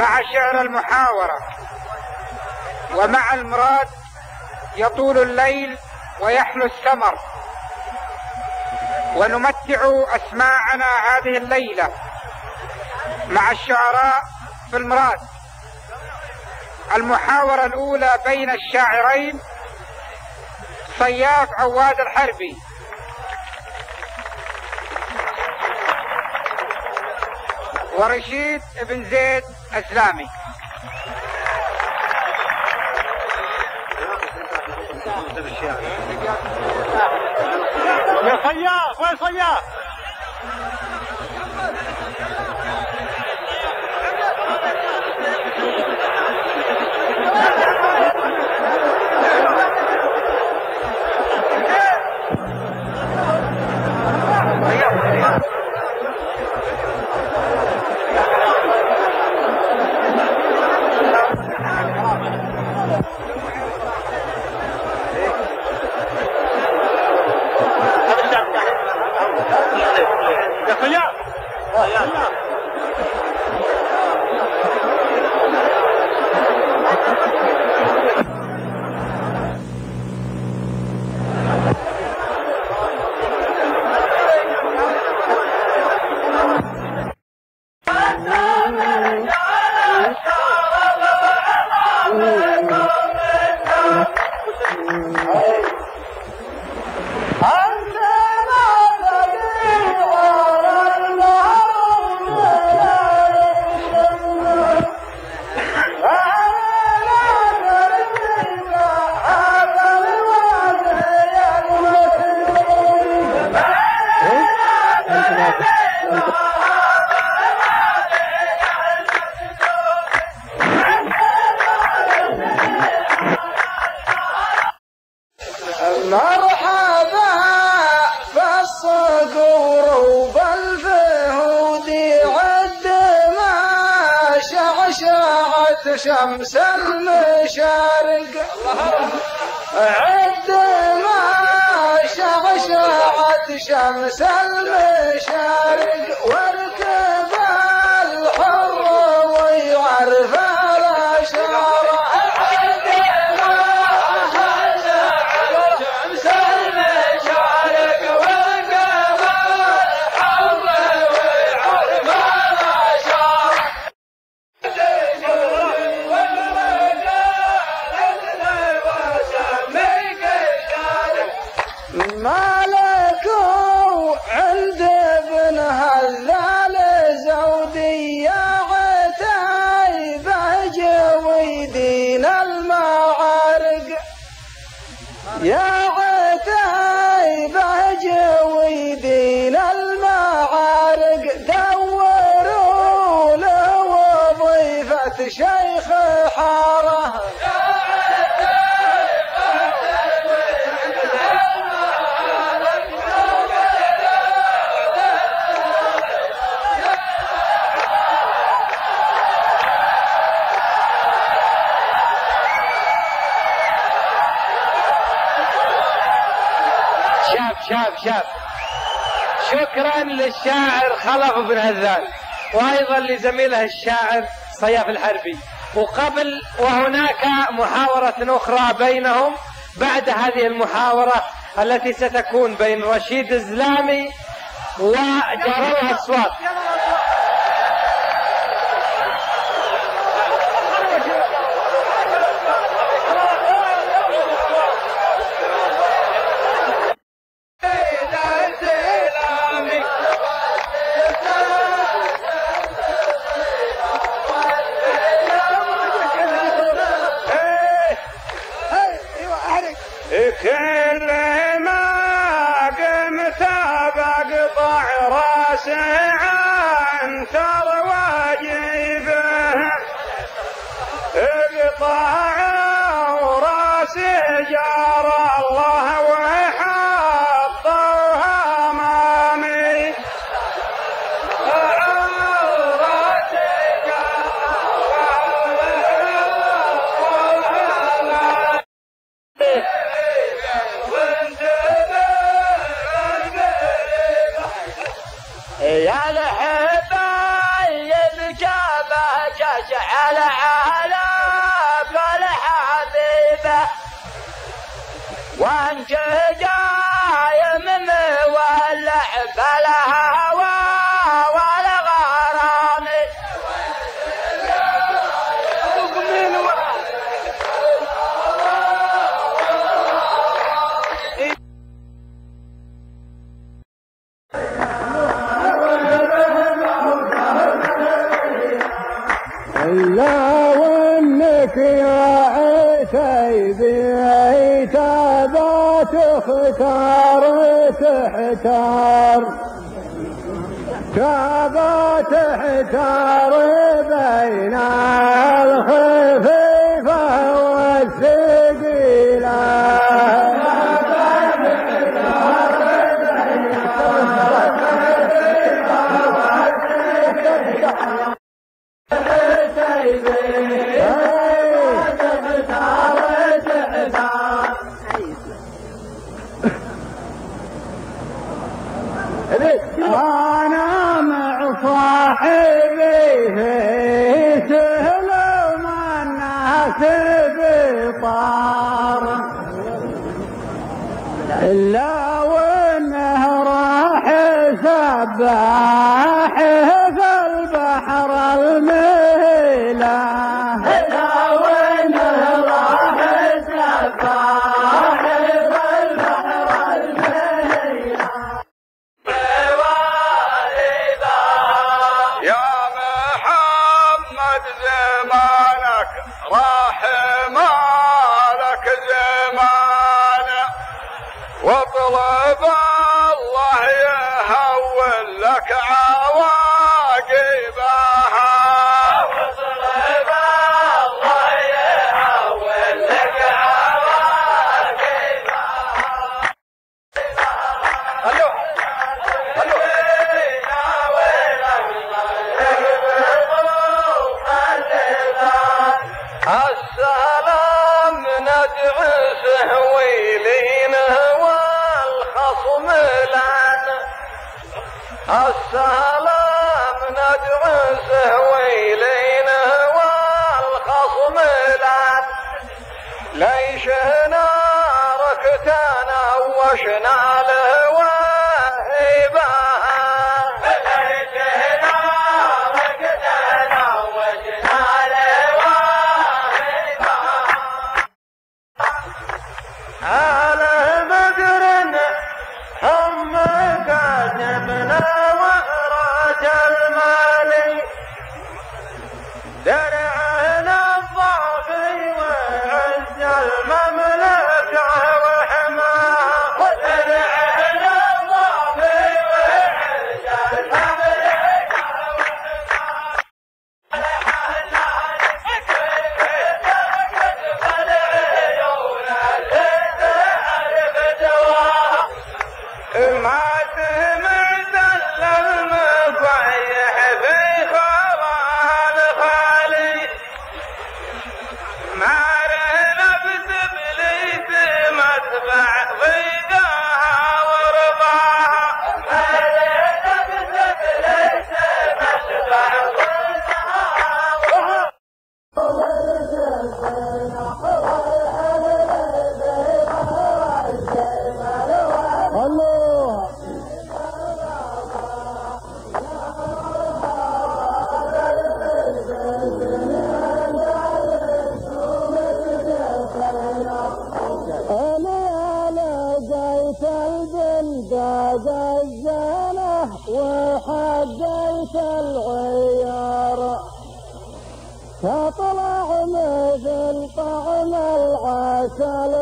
مع شعر المحاورة ومع المراد يطول الليل ويحلو السمر. ونمتع أسماعنا هذه الليلة مع الشعراء في المراد. المحاورة الأولى بين الشاعرين صياف عواد الحربي. ورشيد بن زيد اسلامي يا صياف وين صياف يا صياف مرحبا شعشعت شمس المشارق. عد ما شعشعت شمس المشارق. وظيفة شيخ حارة. شاف شاف شكرا للشاعر خلف بن هذان وأيضا لزميله الشاعر صياف الحربي. وقبل وهناك محاورة أخرى بينهم بعد هذه المحاورة التي ستكون بين رشيد الزلامي وجرى الأصوات. عن ثروة جيبه إقطع راسي جار Yeah. تحتار. كابا تحتار بين الخفر بطار. إلا ونهره سباب 来吧。السلام ندعو سهوي الغيار. فطلع مثل طعم العسل